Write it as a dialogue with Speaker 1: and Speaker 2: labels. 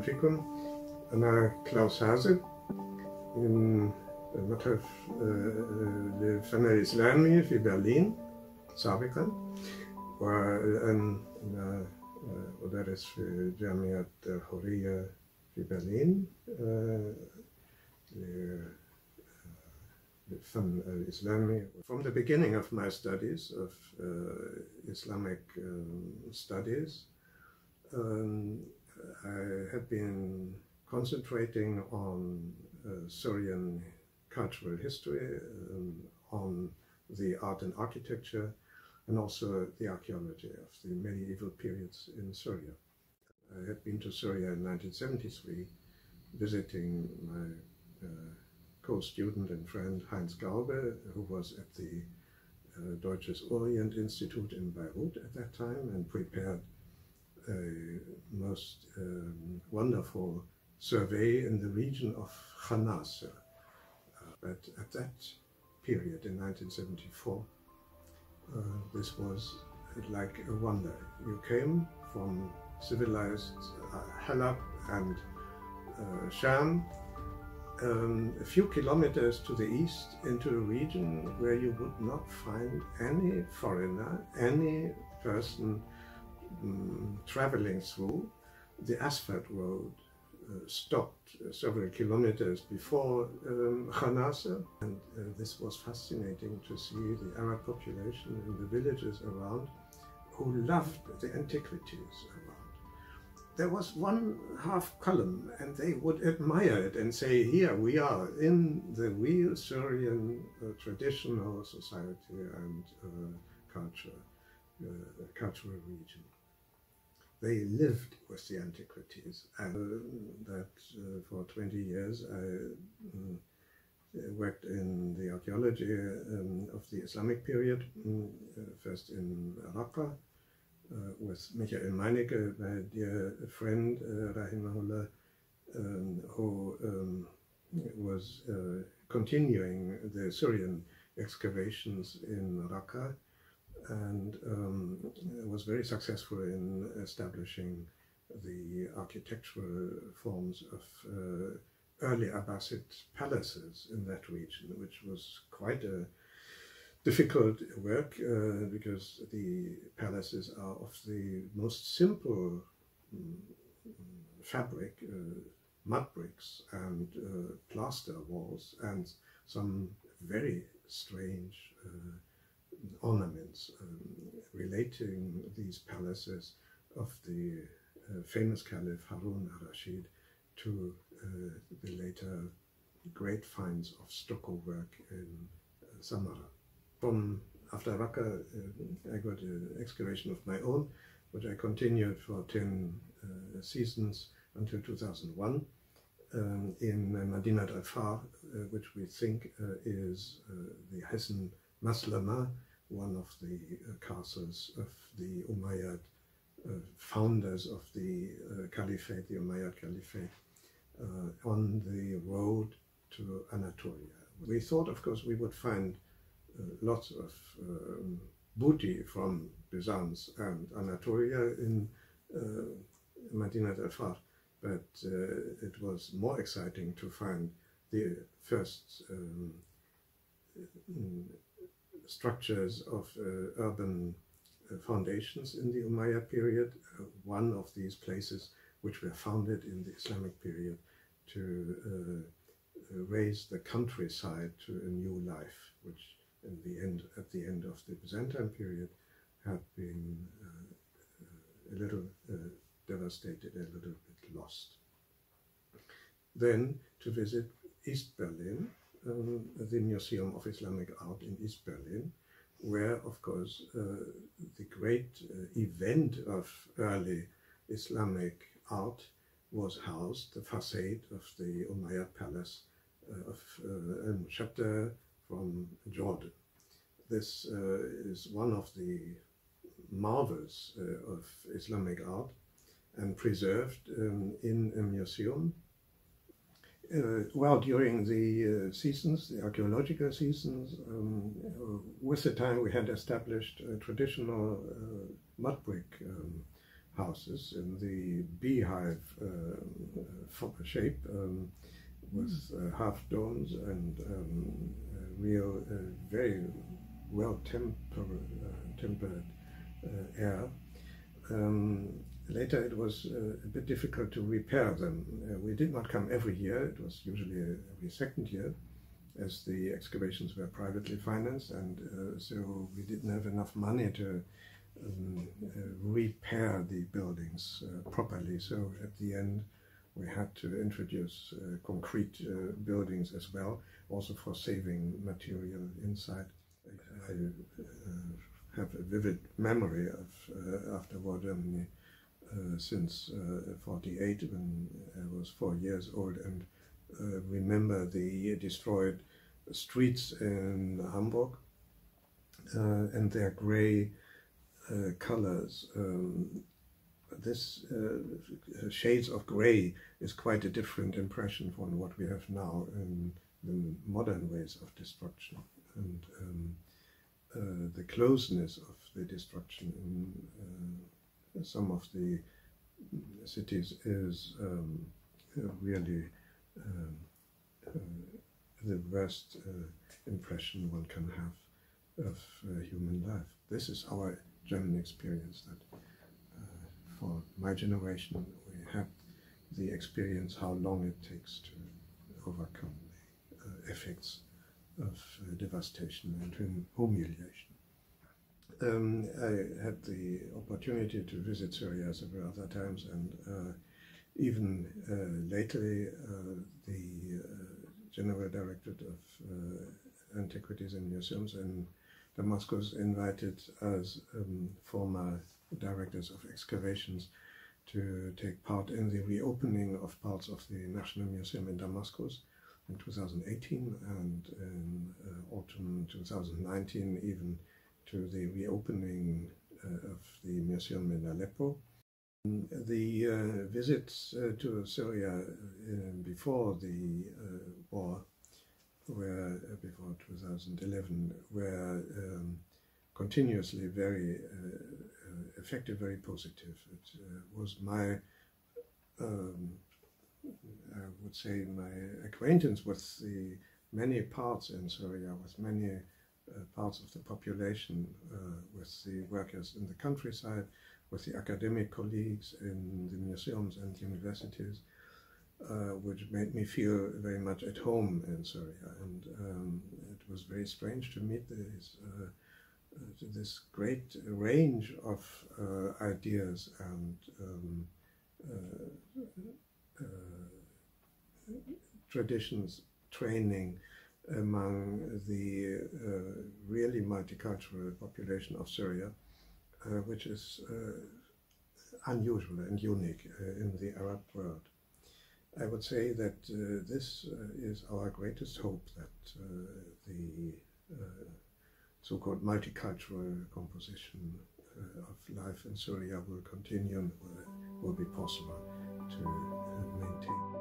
Speaker 1: فيكم أنا كلاوس هازل من المتحف للفن الإسلامي في برلين سابقا والآن أنا أدرس في جامعة الحرية في برلين للفن الإسلامي. From the beginning of my studies of uh, Islamic um, studies, um, I have been concentrating on uh, Syrian cultural history, um, on the art and architecture, and also the archaeology of the medieval periods in Syria. I had been to Syria in 1973, visiting my uh, co-student and friend Heinz Gaube, who was at the uh, Deutsches Orient Institute in Beirut at that time and prepared a most um, wonderful survey in the region of Khanasa. Uh, but at that period, in 1974, uh, this was like a wonder. You came from civilized uh, Halab and uh, Sham um, a few kilometers to the east into a region where you would not find any foreigner, any person um, traveling through. The asphalt road uh, stopped uh, several kilometers before um, Khanasa, and uh, this was fascinating to see the Arab population in the villages around who loved the antiquities around. There was one half column, and they would admire it and say, Here we are in the real Syrian uh, traditional society and uh, culture, uh, cultural region they lived with the antiquities and uh, that uh, for 20 years I uh, worked in the archaeology um, of the Islamic period, um, first in Raqqa with Michael Meinecke, my dear friend, Rahimahullah, um, who um, was continuing the Syrian excavations in Raqqa and um, was very successful in establishing the architectural forms of uh, early Abbasid palaces in that region, which was quite a difficult work uh, because the palaces are of the most simple um, fabric, uh, mud bricks and uh, plaster walls, and some very strange uh, ornaments um, relating these palaces of the uh, famous Caliph Harun al-Rashid to uh, the later great finds of stucco work in uh, Samarra. From after Raqqa, uh, I got an excavation of my own, which I continued for 10 uh, seasons until 2001 um, in Madinat al-Far, uh, which we think is the Hisn Maslama, one of the uh, castles of the Umayyad uh, founders of the uh, Caliphate, the Umayyad Caliphate, on the road to Anatolia. We thought, of course, we would find lots of um, booty from Byzance and Anatolia in uh, Madinat al-Far, but uh, it was more exciting to find the first um, structures of uh, urban uh, foundations in the Umayyad period. Uh, one of these places which were founded in the Islamic period to raise the countryside to a new life, which in the end, at the end of the Byzantine period, had been uh, a little uh, devastated, a little bit lost. Then to visit East Berlin, um, the Museum of Islamic Art in East Berlin, where, of course, uh, the great uh, event of early Islamic art was housed, the facade of the Umayyad Palace uh, of uh, Al-Mushatta from Jordan. This uh, is one of the marvels uh, of Islamic art and preserved um, in a museum well, during the uh, seasons, the archaeological seasons, um, with the time we had established traditional uh, mud brick um, houses in the beehive uh, shape um, with uh, half domes and um, real, uh, very well temper, uh, tempered uh, air. Um, later, it was a bit difficult to repair them. we did not come every year; it was usually every second year as the excavations were privately financed, and uh, so we didn't have enough money to um, uh, repair the buildings uh, properly. So at the end, we had to introduce uh, concrete uh, buildings as well, also for saving material inside. I uh, have a vivid memory of after war Germany since 48 when I was four years old and remember the destroyed streets in Hamburg uh, and their gray uh, colors. Um, this uh, shades of gray is quite a different impression from what we have now in the modern ways of destruction and um, uh, the closeness of the destruction in uh, some of the cities is um, really um, uh, the worst uh, impression one can have of human life. This is our German experience that for my generation we had the experience how long it takes to overcome the effects of uh, devastation and humiliation. Um, I had the opportunity to visit Syria several other times and uh, even lately the General Directorate of uh, Antiquities and Museums in Damascus invited us um, former directors of excavations to take part in the reopening of parts of the National Museum in Damascus in 2018 and in uh, autumn 2019 even to the reopening uh, of the museum in Aleppo. The uh, visits uh, to Syria uh, before the uh, war, were before 2011, were um, continuously very effective, very positive. It was my, um, I would say, my acquaintance with the many parts in Syria, with many parts of the population, with the workers in the countryside, with the academic colleagues in the museums and universities, uh, which made me feel very much at home in Syria. And um, it was very strange to meet this, uh, uh, this great range of uh, ideas and um, uh, uh, traditions, training among the really multicultural population of Syria. Uh, which is uh, unusual and unique uh, in the Arab world. I would say that this is our greatest hope that the so-called multicultural composition uh, of life in Syria will continue and will, will be possible to uh, maintain.